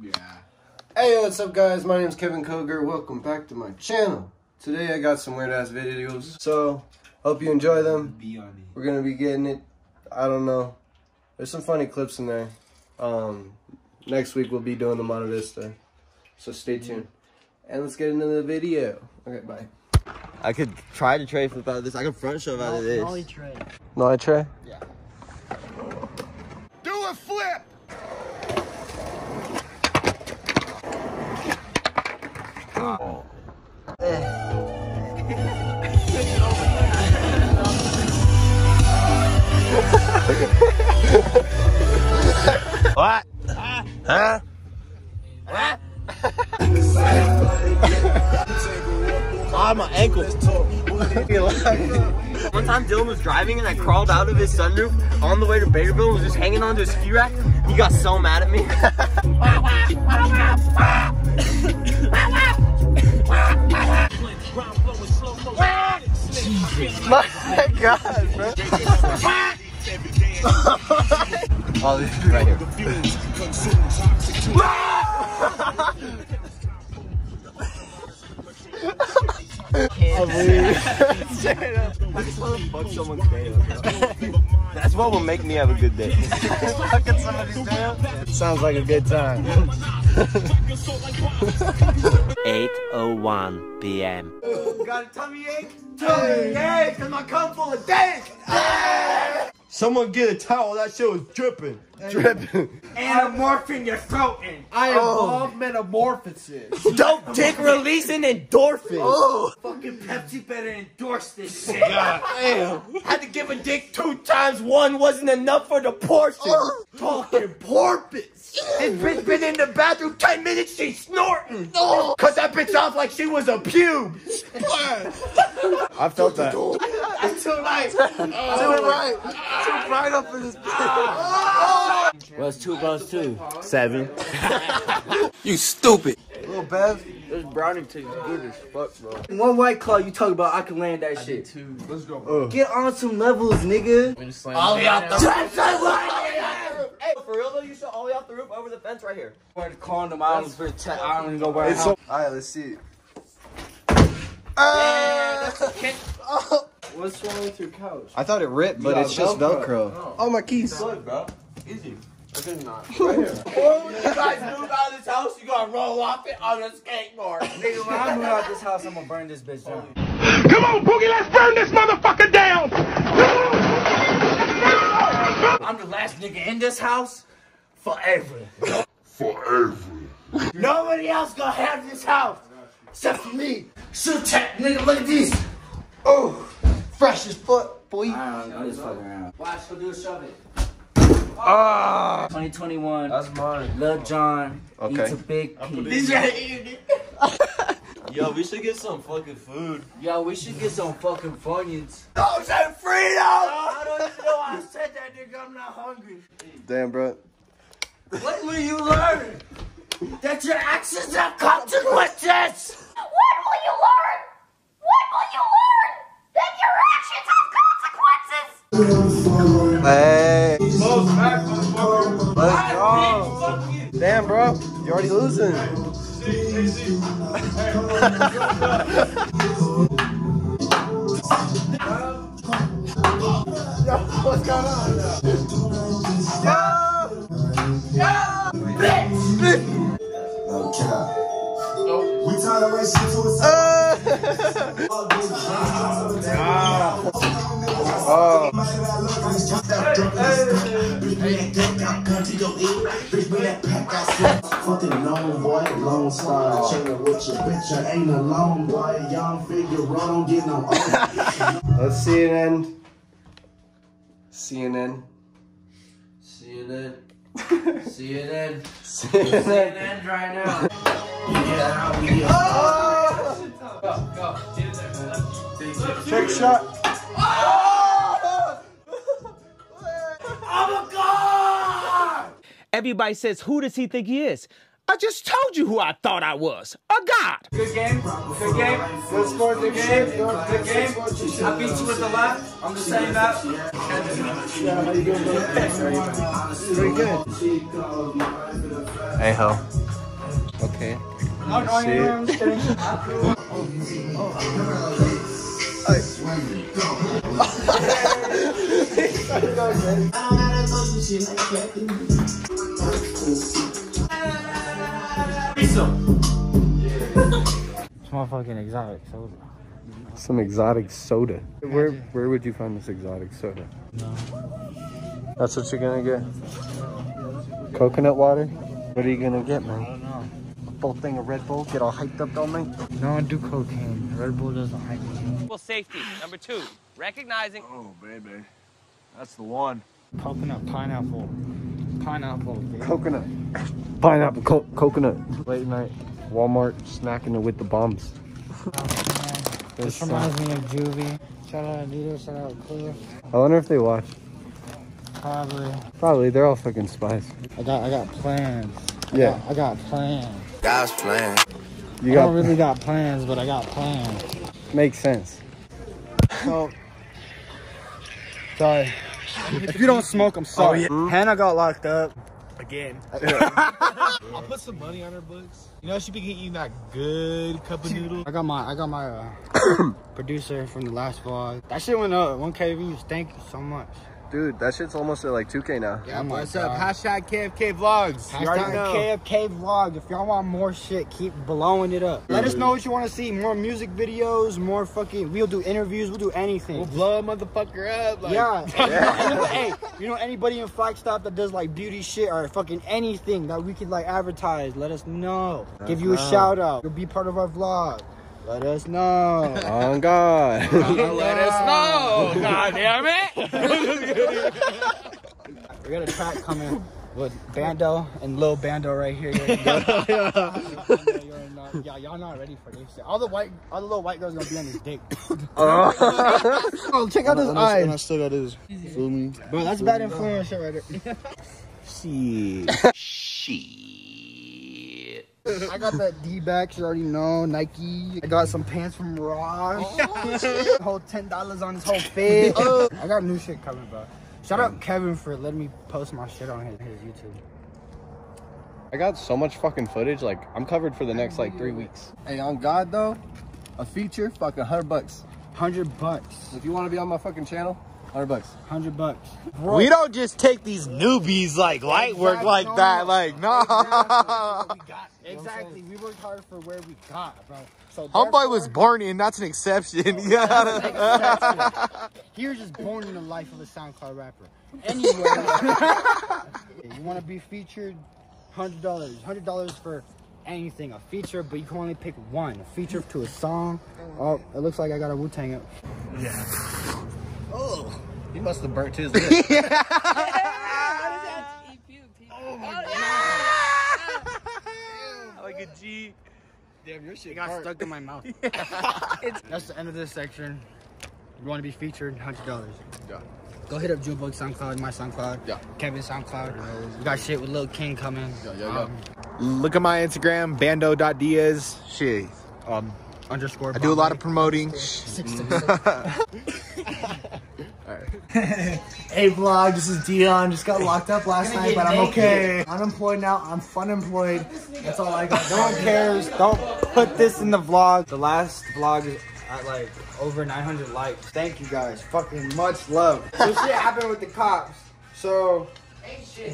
Yeah. Hey, what's up, guys? My name's Kevin Koger. Welcome back to my channel. Today I got some weird ass videos, so hope you enjoy them. Be on it. We're gonna be getting it. I don't know. There's some funny clips in there. Um, next week we'll be doing the Monte Vista, so stay tuned. And let's get into the video. Okay, bye. I could try to trade flip out of this. I could front shove out of this. No, I try. Do What? Huh? Ah, my ankle. One time Dylan was driving and I crawled out of his sunroof on the way to Bakerville and was just hanging onto his ski rack. He got so mad at me. My God, bro. oh, this is right here. Fuck someone's day up. That's what will make me have a good day. Fucking somebody's day. Sounds like a good time. 8:01 p.m. Got a tummy ache? Tummy ache, cause my cum full of dank. Someone get a towel, that shit was dripping. Dripping. Anamorphing your throat in. I involve oh. metamorphosis. Dope dick releasing endorphins. Oh, Fucking Pepsi better endorse this oh, shit. damn. Had to give a dick two times, one wasn't enough for the portion. Oh. Talking porpoise. This bitch been in the bathroom 10 minutes, she's snorting. Cause that bitch off like she was a pube. I felt that. That's too nice. Oh. Too right. Too right up in this What's two plus two? Seven. you stupid. Little Bev. This brownie tastes good as fuck, bro. One white claw, you talk about I can land that shit. Let's go. Uh. Get on some levels, nigga. Ollie out the roof. Hey, for real though, you should ollie out the roof over the fence right here. Wear the condom. I don't protect. I don't even go wear a It's so. Alright, let's see. Uh. Oh. What's wrong with your couch? I thought it ripped, but got it's just Velcro. Velcro. Oh, oh my keys. bro. Easy. Right here. Or when you guys move out of this house, you gotta roll off it on a skateboard. Nigga, when I move out this house, I'm gonna burn this bitch down. Come on, Boogie, let's burn this motherfucker down! I'm the last nigga in this house forever. forever. Nobody else gonna have this house except for me. Shoot tech, nigga, look at these. Oh, fresh as fuck, boy. I don't know, I'm just fucking around. Watch, go do a shove it. Ah. 2021, That's mine. Lil John Okay. eats a big piece. These are eating Yo, we should get some fucking food. Yo, we should get some fucking Funyuns. Those are freedom! I don't even know I said that, nigga. I'm not hungry. Damn, bro. When will you learn that your actions have consequences? When will you learn? When will you learn that your actions have consequences? Hey. Let's go. Damn, bro. You're already losing. What's going on? Oh. Fucking known boy, long star, chillin' with your bitch, I ain't alone boy, young figure, don't get no Let's CNN. CNN. CNN. CNN. CNN. CNN right now. Trick shot. Oh! Everybody says, who does he think he is? I just told you who I thought I was. A god. Good game. Good game. Good sport, good game. Good game. I beat you with the left. I'm the same map. Yeah, how you doing, bro? Pretty good. Hey ho. Okay. It's motherfucking exotic soda. Some exotic soda. Where where would you find this exotic soda? That's what you're gonna get? Coconut water? What are you gonna get, man? know. A full thing of Red Bull? Get all hyped up all night? No I do cocaine. Red Bull doesn't hype me. Well, Safety. Number two, recognizing. Oh, baby. That's the one. Coconut pineapple. Pineapple. Coconut. Pineapple co- coconut. Late night. Walmart snacking it with the bombs. Oh, this uh, reminds me of Juvie. Shout out Adidas, shout out Clear. I wonder if they watch. Probably. Probably. They're all fucking spies. I got I got plans. I Yeah. got- I got plans. God's plan. You I got don't really got plans, but I got plans. makes sense. So, sorry. If you don't smoke, I'm sorry. Hannah got locked up. Again. I'll put some money on her books. You know, she be eating that good cup of noodle. I got my I got my uh, producer from the last vlog. That shit went up. 1K views. Thank you so much. Dude, that shit's almost at like 2K now. Yeah, my What's up? Uh, Hashtag KFK Vlogs. You already know. Hashtag KFK vlog. If y'all want more shit, keep blowing it up. Let us know what you want to see. More music videos, more fucking. We'll do interviews. We'll do anything. We'll blow a motherfucker up. Like, yeah. Anybody- hey, you know anybody in Flagstaff that does like beauty shit or fucking anything that we could like advertise? Let us know. Give you a shout out. You'll be part of our vlog. Let us know. Oh God. Let us know. God damn it. we got a track coming with Bando and Lil Bando right here. You're yeah, y'all not ready for this shit. All the white, all the little white girls gonna be on his dick. Oh. oh, check out his eyes. I still got his. Feel me? Bro, that's bad influence shit right there. Shit. I got that D-backs, you already know, Nike. I got some pants from Ross. Oh, whole ten dollars on his whole fit. Oh. I got new shit coming, bro. Shout out Kevin for letting me post my shit on his, his YouTube. I got so much fucking footage. Like I'm covered for the next like three weeks. Hey, on God though, a feature, fucking hundred bucks. Hundred bucks. If you want to be on my fucking channel, hundred bucks. Hundred bucks. We don't just take these newbies like light work like no, that. Like, no. Exactly. We worked hard for where we got, bro. So Homeboy was therefore- born in, that's an exception. Oh, yeah. He was just born in the life of a SoundCloud rapper. Anyway, you want to be featured? Hundred dollars. Hundred dollars for anything. A feature, but you can only pick one. A feature to a song. Oh, it looks like I got a Wu Tang up. Oh, he must have burnt his lip. like a G. Damn, your shit It got burnt. stuck in my mouth. That's the end of this section. You want to be featured? Hundred dollars. Yeah. Go hit up Junebug SoundCloud, my SoundCloud, Yeah. Kevin SoundCloud. We got shit with Lil King coming. Yeah, yeah, yeah. Um, Look at my Instagram, bando.diaz. Shit. Um, underscore. I do a lot of promoting. Hey vlog, this is Dion. Just got locked up last night, but I'm okay. Unemployed now. I'm fun employed. That's all I got. No one cares. Don't put this in the vlog. The last vlog is at like over 900 likes. Thank you guys. Fucking much love. So shit happened with the cops. So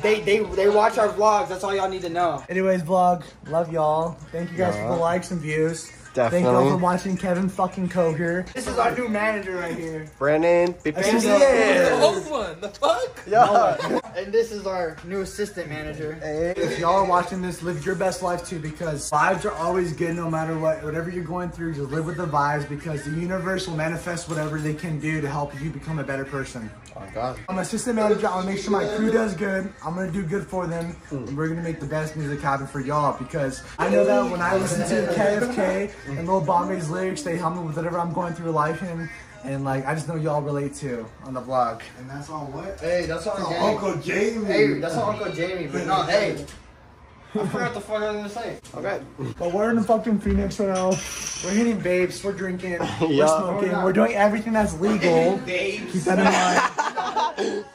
they they they watch our vlogs. That's all y'all need to know. Anyways, vlog, love y'all. Thank you guys for the likes and views. Thank y'all for watching Kevin fucking Co here. This is our new manager right here. Brandon. Yes. one. The fuck? Yeah. And this is our new assistant manager. If y'all are watching this, live your best life too because vibes are always good no matter what. Whatever you're going through, just live with the vibes because the universe will manifest whatever they can do to help you become a better person. Oh God. I'm assistant manager. I'll make sure my crew does good. I'm gonna do good for them. And we're gonna make the best music happen for y'all because I know that when I listen to KFK and Lil Bombay's lyrics, they help me with whatever I'm going through life in. And like, I just know y'all relate to on the vlog. And that's on what? Hey, that's on Jamie. Uncle Jamie. Hey, that's on Uncle Jamie. But no, hey. I forgot the fuck I was gonna say. Okay. But we're in the fucking Phoenix right now. We're hitting babes. We're drinking. We're smoking. Oh, we're doing everything that's legal. Keep that in mind.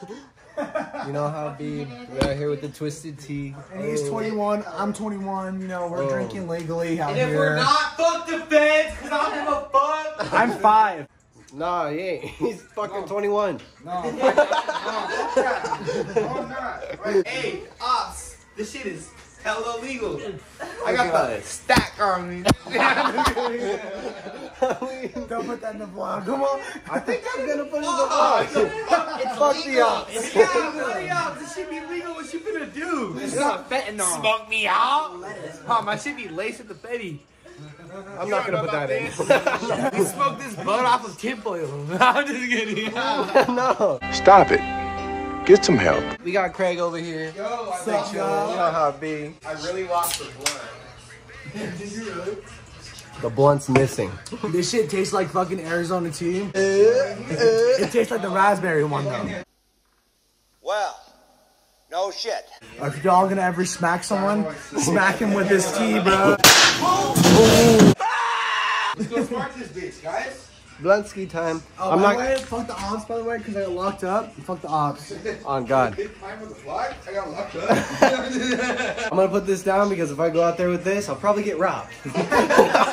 You know how it be. We're out here with the twisted tea. And he's 21. I'm 21. You know, we're Oh. drinking legally out And if here. we're not, fuck the feds, cause I don't give a fuck. I'm five. Nah, he ain't. He's fucking 21. No. hey, ops, this shit is hella illegal. I got the stack on me. Don't put that in the vlog. Come on. I think I'm gonna put it in the Oh, vlog. it's Fuck the ops. Yeah, fuck the ops. This shit be legal. What you gonna do? This is not fentanyl. Smoke me out? Oh, my shit be laced with the Betty. I'm not gonna put that in. You smoke this bud off of tinfoil. I'm just kidding. no. Stop it. Get some help. We got Craig over here. Yo, I Stay. You know how it be. I really lost the blunt. Did you really? The blunt's missing. This shit tastes like fucking Arizona tea. Eh, eh. it tastes like the raspberry one though. Well, no shit. If y'all gonna ever smack someone, smack him with this tea, bro. Let's go spark this bitch, guys. Bluntski time. Oh, I'm by not. the way, fuck the ops, by the way, because I got locked up. Fuck the ops. On God. Time with the flag? I got locked up. I'm gonna put this down because if I go out there with this, I'll probably get robbed.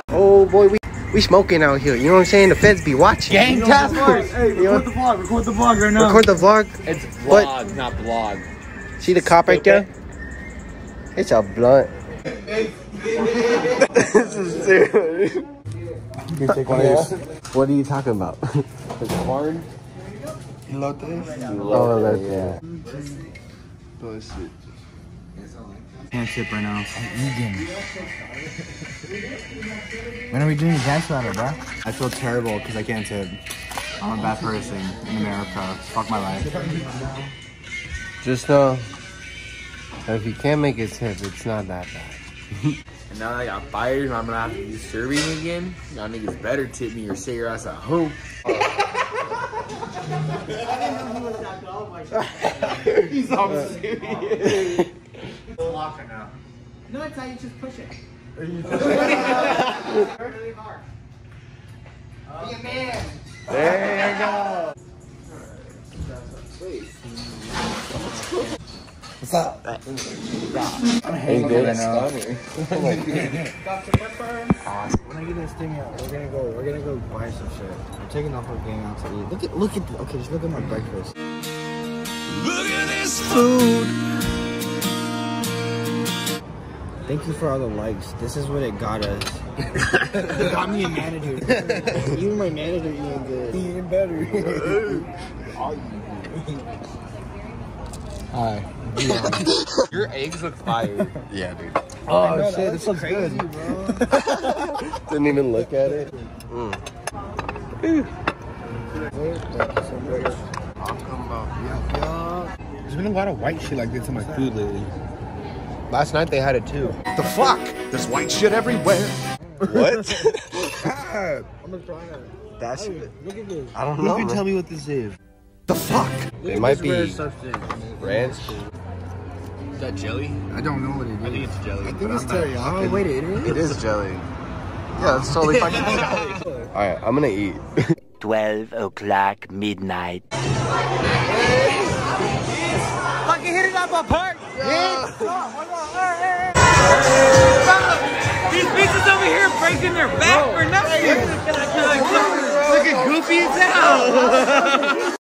oh boy, we we smoking out here. You know what I'm saying? The feds be watching. Gang task force. Hey, record the vlog. Record the vlog right now. Record the vlog. It's What? vlog, not blog. See the cop right there? It's a blunt. this is serious. You take one of yours. What are you talking about? The corn. Elotes. oh, that's yeah. Can't tip right now. Egan. When are we doing a dance battle, bro? I feel terrible because I can't tip. I'm a bad person in America. Fuck my life. Just know that if you can't make a tip, it's not that bad. And now that I got fired and I'm gonna have to do serving again, y'all niggas better tip me or say your ass at home. He's all serious. Locking now. No, it's not. You just push it. really hard. Be a man. There you go. What's up? I'm Hey, hangover good. right now. Dr. Pepper. When I get this thing out, we're gonna go. We're gonna go buy some shit. I'm taking off our game out to eat. Look at, look at. Okay, just look at my breakfast. Look at this food. Thank you for all the likes. This is what it got us. it got me a manager. Even my manager eating good. Even better. Hi. Your eggs look fire. Yeah, dude. Oh know, shit, this looks good. Didn't even look at it. Mm. There's been a lot of white shit like this in my food lately. Last night they had it too. The fuck? There's white shit everywhere. What? I'm gonna try it. That's. Look at this. I don't Who know. can man. tell me what this is? The fuck? It might be Rare substance. ranch. Is that jelly? I don't know what it is. I think it's jelly. I think it's teriyaki. Oh, wait, it is? It is jelly. Yeah, it's totally fucking jelly. All right, I'm gonna eat. 12 o'clock midnight. Fucking hit it up apart. These bitches over here breaking their back for nothing. Looking goofy as hell.